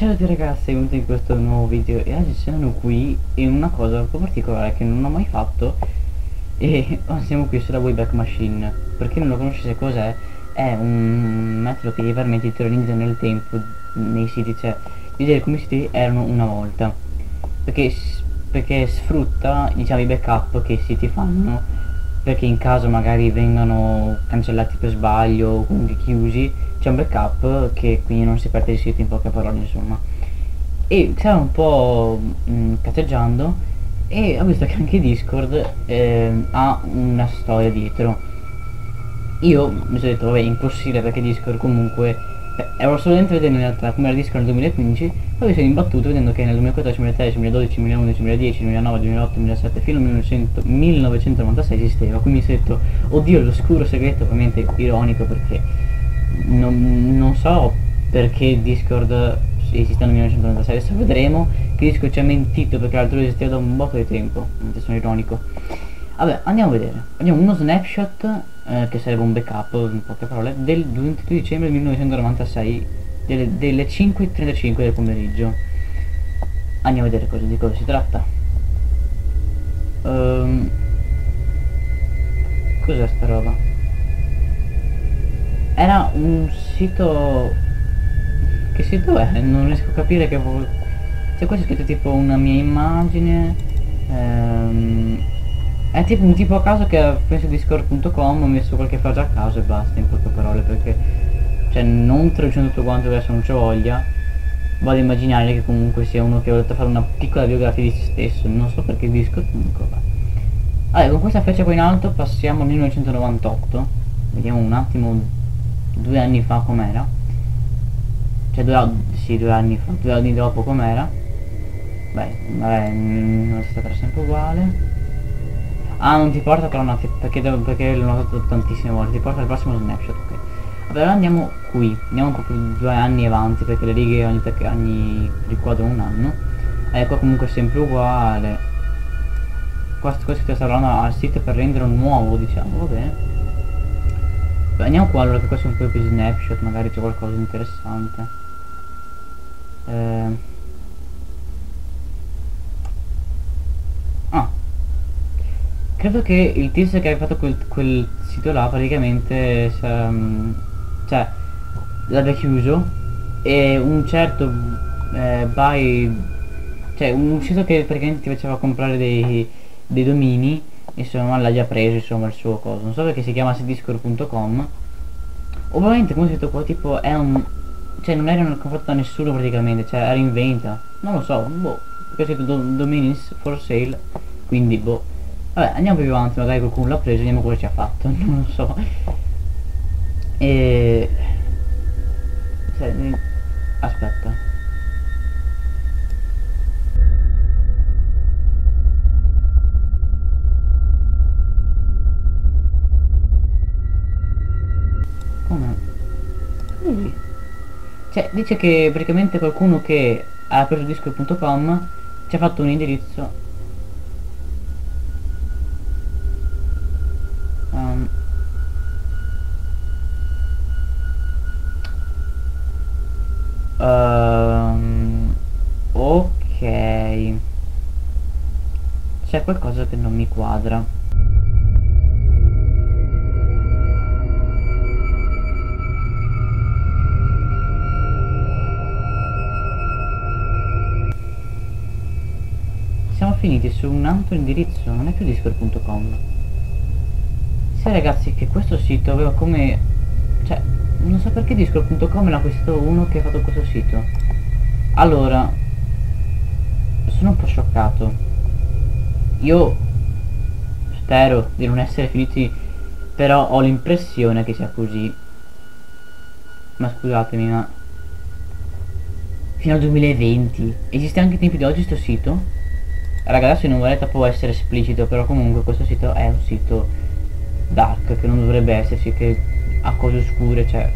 Ciao a tutti ragazzi, benvenuti in questo nuovo video e oggi sono qui in una cosa un po' particolare che non ho mai fatto e siamo qui sulla Wayback Machine. Per chi non lo conoscesse cos'è, è un metodo che veramente ti organizza nel tempo nei siti, cioè vedere come i siti erano una volta. Perché, perché sfrutta diciamo i backup che i siti fanno perché in caso magari vengano cancellati per sbaglio o comunque chiusi c'è un backup che quindi non si perde il sito in poche parole insomma. E stavo un po' mh, mm, categgiando e ho visto che anche Discord eh, ha una storia dietro. Io mi sono detto vabbè impossibile perché Discord comunque eh, ero solamente vedendo in realtà come era Discord nel 2015 poi mi sono imbattuto vedendo che nel 2014, 2013, 2012, 2011, 2010, 2009, 2008, 2007 fino al 1900, 1996 esisteva. Quindi mi sono detto oddio l'oscuro segreto ovviamente ironico perché non, non so perché Discord esiste nel 1996, adesso vedremo. Che Discord ci ha mentito perché l'altro esisteva da un botto di tempo, sono ironico. Vabbè, andiamo a vedere. Abbiamo uno snapshot, eh, che sarebbe un backup, in poche parole, del 22 dicembre 1996, delle, delle 5.35 del pomeriggio. Andiamo a vedere cosa, di cosa si tratta. Um, Cos'è sta roba? Era un sito... Che sito è? Non riesco a capire che... C'è qua c'è scritto tipo una mia immagine... Ehm... È tipo un tipo a caso che penso discord.com ho messo qualche frase a caso e basta in poche parole perché cioè non traducendo tutto quanto adesso non c'è voglia vado a immaginare che comunque sia uno che ha voluto fare una piccola biografia di se stesso non so perché discord comunque va. Allora con questa freccia qua in alto passiamo al 1998 vediamo un attimo due anni fa com'era. Cioè due, sì, due anni fa due anni dopo com'era. Beh vabbè non è stata sempre uguale ah non ti porta però no perché, perché l'ho notato tantissime volte. Ti porta al prossimo snapshot ok. Allora andiamo qui. Andiamo più due anni avanti perché le righe ogni, ogni riquadrano un anno. Ecco comunque sempre uguale. Questo, questo sta lavorando al sito per rendere un nuovo diciamo va bene. Beh, andiamo qua allora che questo è un po' più snapshot, magari c'è qualcosa di interessante. Eh... Ah. Credo che il tizio che aveva fatto quel, quel sito là praticamente um, cioè l'abbia chiuso e un certo eh, buy cioè un sito che praticamente ti faceva comprare dei, dei domini insomma l'ha già preso insomma il suo coso. Non so perché si chiama discord.com ovviamente come scritto qua tipo è un cioè non era confronto a nessuno praticamente cioè era in vendita. Non lo so boh perché scritto do dominis for sale quindi boh vabbè andiamo più avanti magari qualcuno l'ha preso vediamo cosa ci ha fatto non lo so. E aspetta. Cioè, dice che praticamente qualcuno che ha preso disco.com ci ha fatto un indirizzo c'è qualcosa che non mi quadra finiti su un altro indirizzo, non è più discord.com. Sì ragazzi che questo sito aveva come... Cioè, non so perché discord.com l'ha acquistato uno che ha fatto questo sito. Allora, sono un po' scioccato. Io spero di non essere finiti, però ho l'impressione che sia così. Ma scusatemi, ma... Fino al 2020. Esiste anche ai tempi di oggi sto sito? Raga adesso non vorrei troppo essere esplicito però comunque questo sito è un sito dark che non dovrebbe esserci che ha cose oscure cioè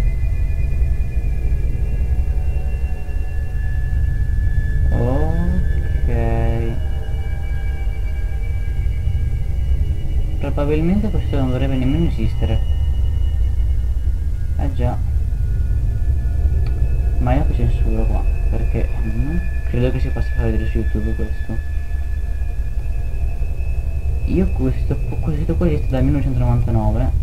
probabilmente questo non dovrebbe nemmeno esistere. Eh già. Ma io che censuro qua? Perché non credo che si possa fare vedere su youtube questo. Io questo, questo qua esiste dal 1999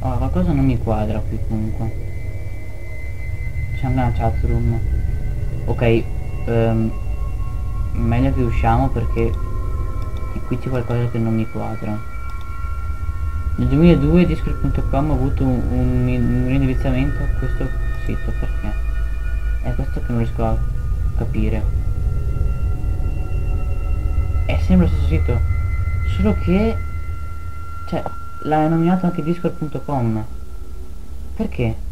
Oh, qualcosa non mi quadra qui comunque. Anche una chatroom. Ok, um, meglio che usciamo perché qui c'è qualcosa che non mi quadra. Nel 2002 Discord.com ha avuto un, un, un indivizzamento a questo sito, perché? È questo che non riesco a capire. È sempre lo stesso sito, solo che... Cioè, l'ha nominato anche discord.com perché?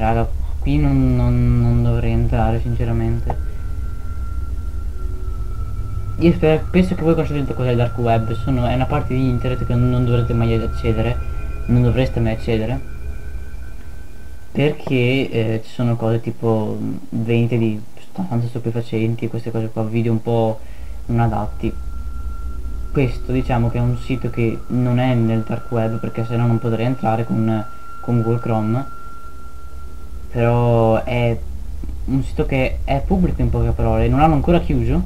Raga, qui non, non, non dovrei entrare sinceramente. Io spero, penso che voi conosciate cos'è il dark web, sono, è una parte di internet che non dovrete mai accedere, non dovreste mai accedere, perché eh, ci sono cose tipo vendite di sostanze stupefacenti, queste cose qua, video un po' non adatti questo diciamo che è un sito che non è nel dark web perché se no non potrei entrare con, con Google Chrome però è un sito che è pubblico in poche parole non hanno ancora chiuso?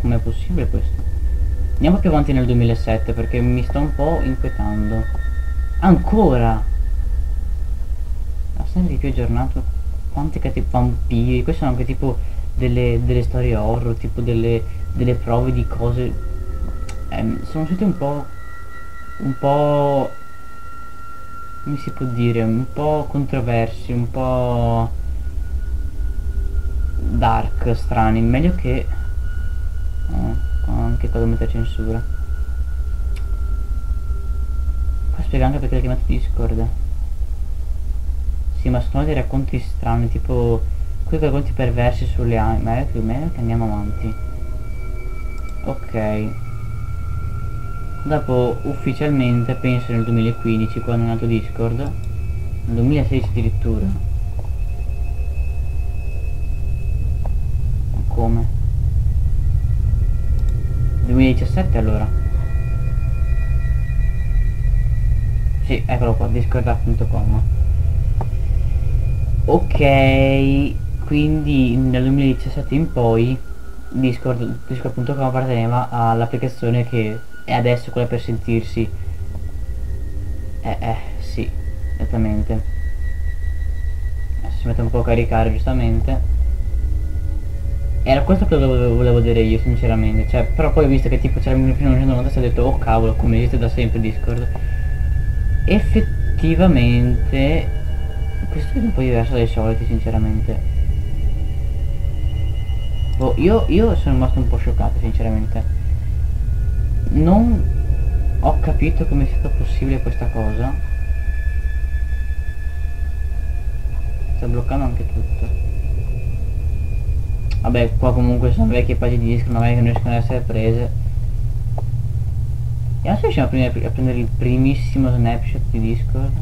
Com'è possibile questo? Andiamo più avanti nel 2007 perché mi sto un po' inquietando. Ancora? Ma sempre di più aggiornato? Quanti tipo vampiri? Queste sono anche tipo delle, delle storie horror tipo delle, delle prove di cose. Eh, sono tutti un po' un po' come si può dire un po' controversi un po' dark strani meglio che oh, anche cosa mettere censura. Poi spiega anche perché l'hai chiamato discord. Sì ma sono dei racconti strani tipo quei racconti perversi sulle anime meglio che andiamo avanti. Ok Dopo ufficialmente, penso nel 2015, quando è nato Discord, nel 2016 addirittura. Come? 2017 allora. Sì, eccolo qua, discord.com. Ok, quindi nel 2017 in poi Discord, Discord.com apparteneva all'applicazione che e adesso quella per sentirsi. Eh eh sì esattamente. Adesso si mette un po' a caricare giustamente. Era questo che volevo, dire io sinceramente. Cioè però poi ho visto che tipo c'era il 1990 ho detto oh cavolo come esiste da sempre Discord. Effettivamente questo è un po' diverso dai soliti sinceramente. Oh, io, io sono rimasto un po' scioccato sinceramente non ho capito come sia stato possibile questa cosa. Sta bloccando anche tutto. Vabbè qua comunque sono vecchie pagine di disco magari non riescono ad essere prese. E adesso riusciamo a prendere, a prendere il primissimo snapshot di discord.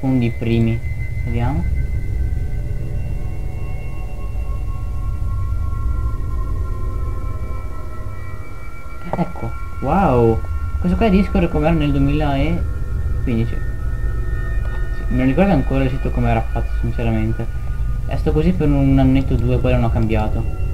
Uno dei primi. Vediamo wow. Questo qua è Discord come era nel 2015. Sì, non ricordo ancora il sito come era fatto, sinceramente. È stato così per un annetto o due, poi l'hanno cambiato.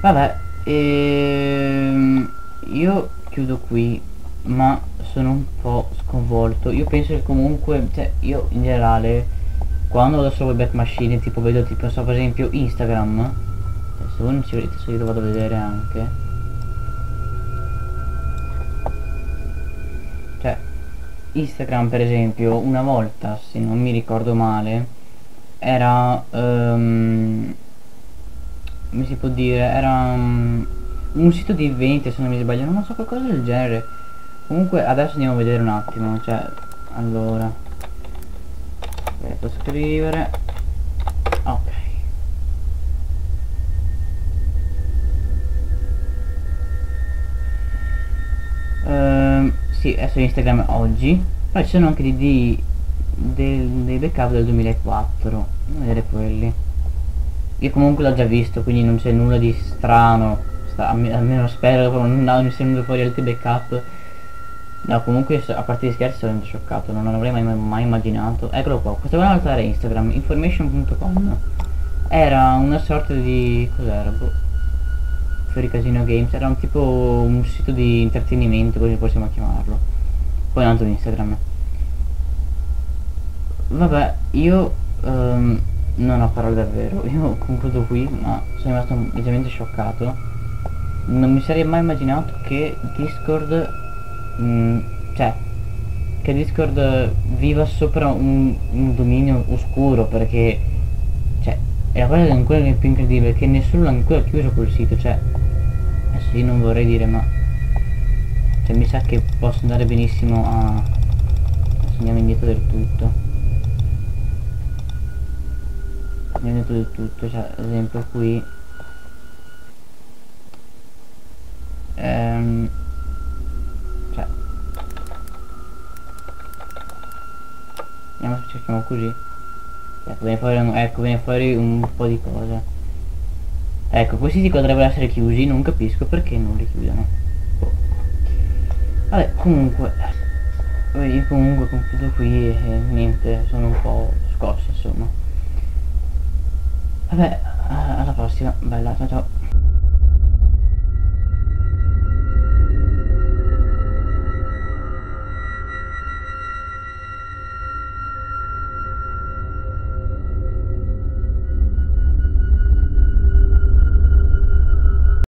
Vabbè, ehm, io chiudo qui, ma sono un po' sconvolto. Io penso che comunque, cioè, io in generale, quando vado su Webback Machine, tipo vedo tipo, so per esempio Instagram, voi non ci vedete se io vado a vedere anche. Cioè Instagram per esempio una volta se non mi ricordo male era um, come si può dire era um, un sito di vendita se non mi sbaglio non so qualcosa del genere. Comunque adesso andiamo a vedere un attimo cioè allora. Aspetta scrivere sì adesso Instagram oggi. Poi ci sono anche di, di, dei, backup del 2004 andiamo a vedere quelli. Io comunque l'ho già visto quindi non c'è nulla di strano. Sta, almeno spero che non, non sia venuto fuori altri backup. No comunque a parte di scherzi sono scioccato. Non avrei mai, mai immaginato. Eccolo qua questo qua era Instagram information.com era una sorta di cos'era boh Fuori Casino Games. Era un tipo un sito di intrattenimento così possiamo chiamarlo. Poi è nato Instagram. Vabbè io um, non ho parole davvero. Io concludo qui ma sono rimasto leggermente scioccato. Non mi sarei mai immaginato che discord mh, mm, cioè che discord viva sopra un, un dominio oscuro perché cioè è la cosa ancora più incredibile che nessuno l'ha ancora chiuso quel sito cioè io non vorrei dire ma cioè mi sa che posso andare benissimo a andiamo indietro del tutto. Detto di tutto cioè ad esempio qui. Ehm, cioè. Andiamo se cerchiamo così. Ecco viene fuori ecco viene fuori un po' di cose ecco questi siti dovrebbero essere chiusi non capisco perché non li chiudono vabbè comunque io comunque concludo qui e niente sono un po' scosso insomma Vabbè, alla prossima, bella, ciao ciao.